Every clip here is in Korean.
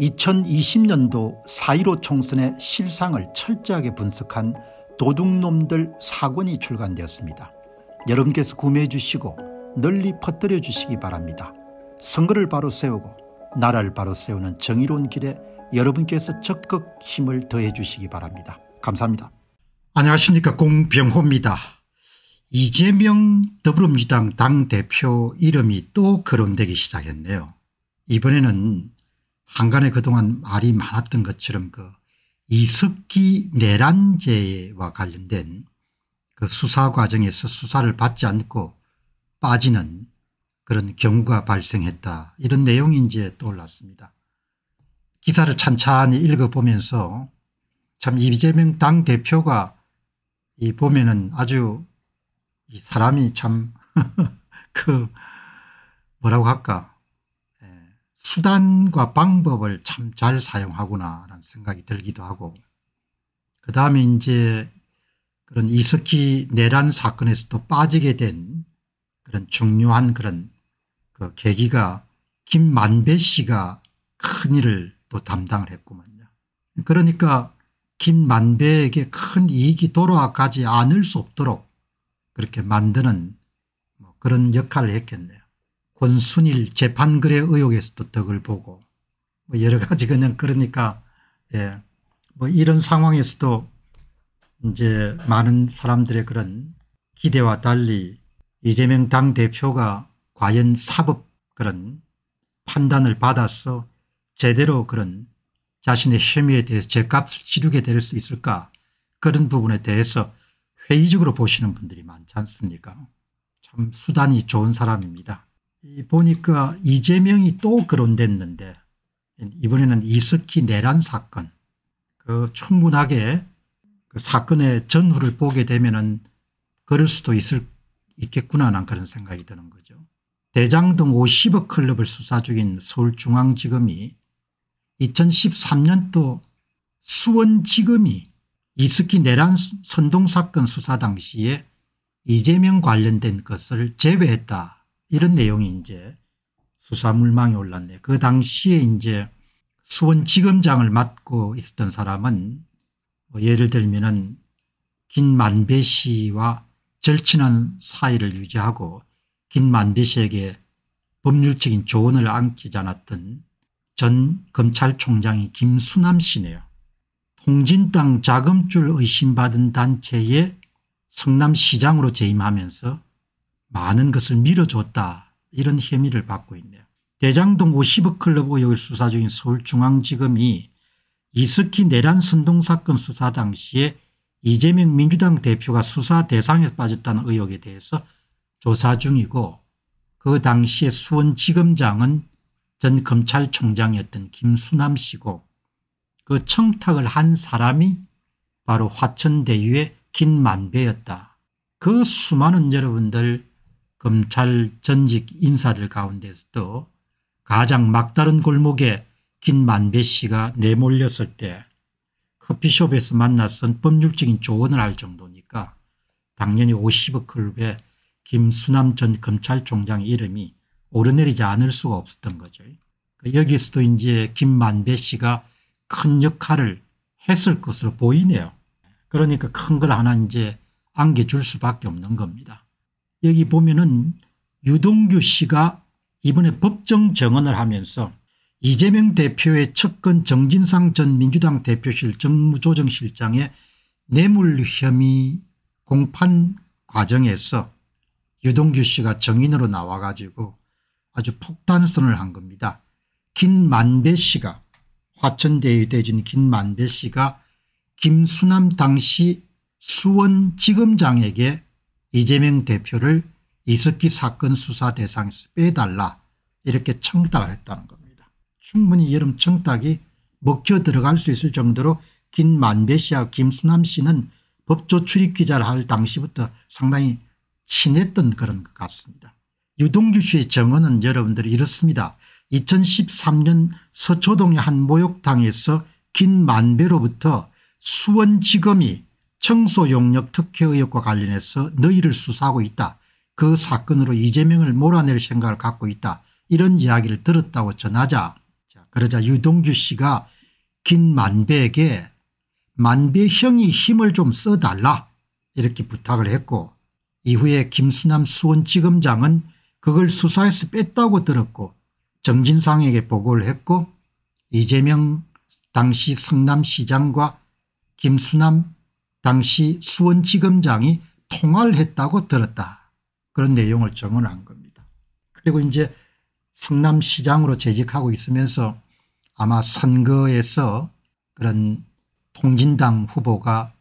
2020년도 4.15 총선의 실상을 철저하게 분석한 도둑놈들 사권이 출간되었습니다. 여러분께서 구매해 주시고 널리 퍼뜨려 주시기 바랍니다. 선거를 바로 세우고 나라를 바로 세우는 정의로운 길에 여러분께서 적극 힘을 더해 주시기 바랍니다. 감사합니다. 안녕하십니까 공병호입니다. 이재명 더불어민주당 당대표 이름이 또 거론되기 시작했네요. 이번에는 한간에 그동안 말이 많았던 것처럼 그 이석기 내란죄와 관련된 그 수사 과정에서 수사를 받지 않고 빠지는 그런 경우가 발생했다 이런 내용이 이제 떠올랐습니다. 기사를 찬찬히 읽어보면서 참 이재명 당대표가 이 보면은 아주 이 사람이 참 그 뭐라고 할까 수단과 방법을 참 잘 사용하구나 라는 생각이 들기도 하고 그 다음에 이제 그런 이석희 내란 사건에서도 빠지게 된 그런 중요한 그런 그 계기가 김만배 씨가 큰 일을 또 담당을 했구만요. 그러니까 김만배에게 큰 이익이 돌아가지 않을 수 없도록 그렇게 만드는 뭐 그런 역할을 했겠네요. 권순일 재판거래 의혹에서도 덕을 보고 뭐 여러 가지 그냥 그러니까 예. 뭐 이런 상황에서도 이제 많은 사람들의 그런 기대와 달리 이재명 당대표가 과연 사법 그런 판단을 받아서 제대로 그런 자신의 혐의에 대해서 제값을 치르게 될 수 있을까 그런 부분에 대해서 회의적으로 보시는 분들이 많지 않습니까 참 수단이 좋은 사람입니다. 보니까 이재명이 또 거론됐는데 이번에는 이석희 내란 사건 그 충분하게 그 사건의 전후를 보게 되면은 그럴 수도 있을 있겠구나 난 그런 생각이 드는 거죠. 대장동 50억 클럽을 수사 중인 서울중앙지검이 2013년도 수원지검이 이석희 내란 선동사건 수사 당시에 이재명 관련된 것을 제외했다 이런 내용이 이제 수사물망에 올랐네. 그 당시에 이제 수원지검장을 맡고 있었던 사람은 뭐 예를 들면은 김만배 씨와 절친한 사이를 유지하고 김만배 씨에게 법률적인 조언을 안기지 않았던 전 검찰총장이 김수남 씨네요. 통진당 자금줄 의심받은 단체의 성남시장으로 재임하면서 많은 것을 밀어줬다 이런 혐의를 받고 있네요. 대장동 50억 클럽 의혹을 수사 중인 서울중앙지검이 이스키 내란 선동 사건 수사 당시에 이재명 민주당 대표가 수사 대상에 빠졌다는 의혹에 대해서 조사 중이고 그 당시에 수원지검장은 전 검찰총장이었던 김수남 씨고 그 청탁을 한 사람이 바로 화천대유의 김만배였다. 그 수많은 여러분들 검찰 전직 인사들 가운데서도 가장 막다른 골목에 김만배 씨가 내몰렸을 때 커피숍에서 만났선 법률적인 조언을 할 정도니까 당연히 50억 클럽에 김수남 전 검찰총장 이름이 오르내리지 않을 수가 없었던 거죠. 그 여기서도 이제 김만배 씨가 큰 역할을 했을 것으로 보이네요. 그러니까 큰 걸 하나 이제 안겨줄 수밖에 없는 겁니다. 여기 보면은 유동규 씨가 이번에 법정 정언을 하면서 이재명 대표의 측근 정진상 전 민주당 대표실 정무조정실장의 뇌물 혐의 공판 과정에서 유동규 씨가 정인으로 나와 가지고 아주 폭탄선을 한 겁니다. 김만배 씨가 화천대유 대진 김만배 씨가 김수남 당시 수원지검장에게 이재명 대표를 이석기 사건 수사 대상에서 빼달라 이렇게 청탁을 했다는 겁니다. 충분히 여름 청탁이 먹혀 들어갈 수 있을 정도로 김만배 씨와 김수남 씨는 법조 출입 기자를 할 당시부터 상당히 친했던 그런 것 같습니다. 유동규 씨의 정언은 여러분들이 이렇습니다. 2013년 서초동의 한 목욕탕에서 김만배로부터 수원지검이 청소 용역 특혜 의혹과 관련해서 너희를 수사하고 있다. 그 사건으로 이재명을 몰아낼 생각을 갖고 있다. 이런 이야기를 들었다고 전하자 그러자 유동규 씨가 김만배에게 만배 형이 힘을 좀 써달라 이렇게 부탁을 했고 이후에 김수남 수원지검장은 그걸 수사에서 뺐다고 들었고 정진상에게 보고를 했고 이재명 당시 성남시장과 김수남 당시 수원지검장이 통화를 했다고 들었다. 그런 내용을 정언한 겁니다. 그리고 이제 성남시장으로 재직하고 있으면서 아마 선거에서 그런 통진당 후보가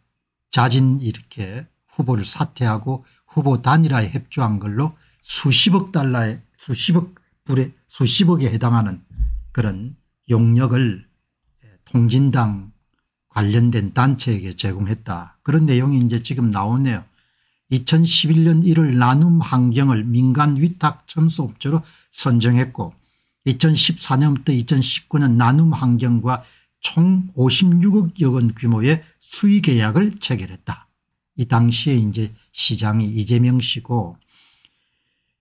자진 이렇게 후보를 사퇴하고 후보 단일화에 협조한 걸로 수십억 달러의 수십억 불에 수십억에 해당하는 그런 용역을 통진당 관련된 단체에게 제공했다. 그런 내용이 이제 지금 나오네요. 2011년 1월 나눔 환경을 민간 위탁 첨수업체로 선정했고 2014년부터 2019년 나눔 환경과 총 56억여 원 규모의 수의 계약을 체결했다. 이 당시에 이제 시장이 이재명 씨고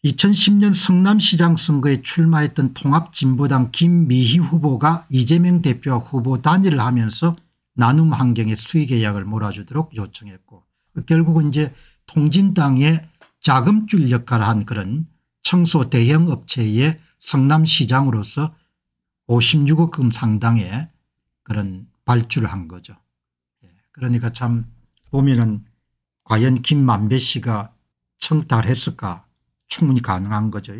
2010년 성남시장 선거에 출마했던 통합진보당 김미희 후보가 이재명 대표와 후보 단일을 하면서 나눔 환경의 수의 계약을 몰아주도록 요청했고 결국은 이제 통진당의 자금줄 역할을 한 그런 청소 대형 업체의 성남시장으로서 56억 금 상당의 그런 발주를 한 거죠. 예, 그러니까 참 보면은 과연 김만배 씨가 청탁을 했을까 충분히 가능한 거죠.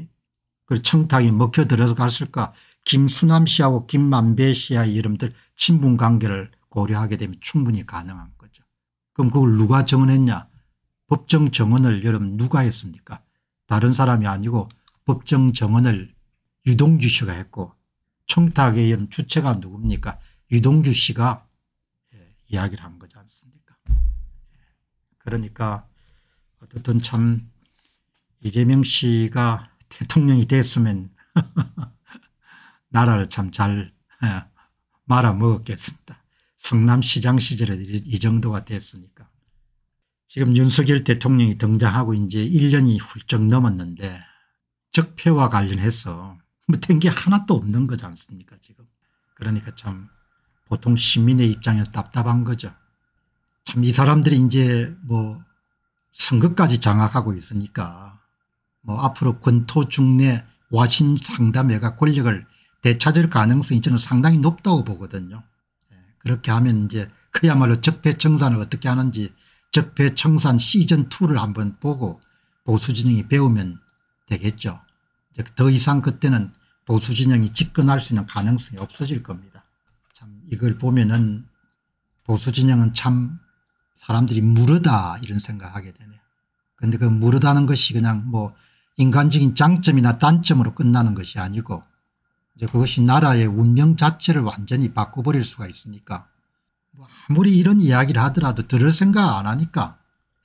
그 청탁이 먹혀 들어갔을까 김수남 씨하고 김만배 씨의 이름들 친분 관계를 고려하게 되면 충분히 가능한 거죠. 그럼 그걸 누가 정언했냐 법정 정언을 여러분 누가 했습니까 다른 사람이 아니고 법정 정언을 유동규 씨가 했고 청탁의 주체가 누굽니까 유동규 씨가 예, 이야기를 한 거지 않습니까 예. 그러니까 어떻든 참 이재명 씨가 대통령이 됐으면 나라를 참잘 예, 말아먹었겠습니다. 성남시장 시절에 이 정도가 됐으니까. 지금 윤석열 대통령이 등장하고 이제 1년이 훌쩍 넘었는데 적폐와 관련해서 뭐된 게 하나도 없는 거지 않습니까 지금. 그러니까 참 보통 시민의 입장에서 답답한 거죠. 참 이 사람들이 이제 뭐 선거까지 장악하고 있으니까 뭐 앞으로 권토 중내 와신 상담회가 권력을 되찾을 가능성이 저는 상당히 높다고 보거든요. 예, 그렇게 하면 이제 그야말로 적폐청산을 어떻게 하는지 적폐청산 시즌2를 한번 보고 보수진영이 배우면 되겠죠. 더 이상 그때는 보수진영이 집권할 수 있는 가능성이 없어질 겁니다. 참 이걸 보면은 보수진영은 참 사람들이 무르다 이런 생각하게 되네요. 그런데 그 무르다는 것이 그냥 뭐 인간적인 장점이나 단점으로 끝나는 것이 아니고 이제 그것이 나라의 운명 자체를 완전히 바꿔버릴 수가 있으니까 뭐 아무리 이런 이야기를 하더라도 들을 생각 안 하니까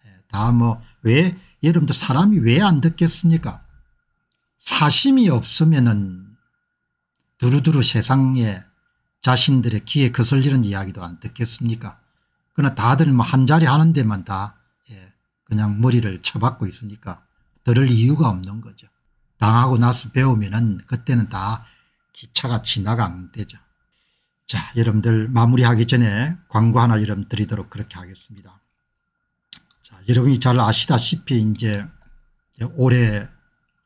예, 다뭐 왜 여러분들 사람이 왜 안 듣겠습니까 사심이 없으면은 두루두루 세상에 자신들의 귀에 거슬리는 이야기도 안 듣겠습니까 그러나 다들 뭐 한 자리 하는 데만 다 예, 그냥 머리를 쳐박고 있으니까 들을 이유가 없는 거죠. 당하고 나서 배우면은 그때는 다 기차가 지나간 되죠. 자 여러분들 마무리하기 전에 광고 하나 여러분 드리도록 그렇게 하겠습니다. 자 여러분이 잘 아시다시피 이제 올해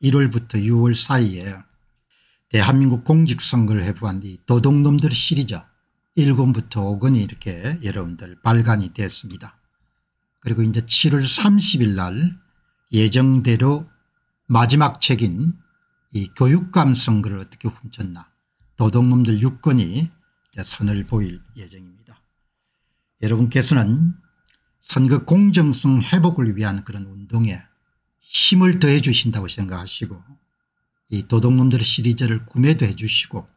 1월부터 6월 사이에 대한민국 공직선거를 해부한 이 도둑놈들 시리즈 1권부터 5권이 이렇게 여러분들 발간이 됐습니다. 그리고 이제 7월 30일 날 예정대로 마지막 책인 이 교육감 선거를 어떻게 훔쳤나 도둑놈들 6건이 선을 보일 예정입니다. 여러분께서는 선거 공정성 회복을 위한 그런 운동에 힘을 더해 주신다고 생각하시고 이 도둑놈들 시리즈를 구매도 해 주시고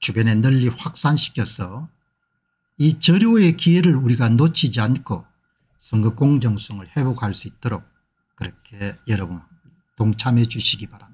주변에 널리 확산시켜서 이 저료의 기회를 우리가 놓치지 않고 선거 공정성을 회복할 수 있도록 그렇게 여러분 동참해 주시기 바랍니다.